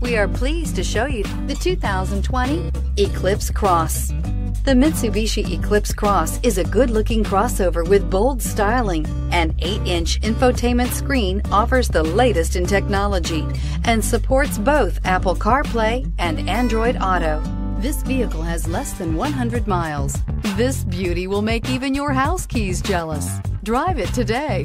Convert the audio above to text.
We are pleased to show you the 2020 Eclipse Cross. The Mitsubishi Eclipse Cross is a good-looking crossover with bold styling. An 8-inch infotainment screen offers the latest in technology and supports both Apple CarPlay and Android Auto. This vehicle has less than 100 miles. This beauty will make even your house keys jealous. Drive it today.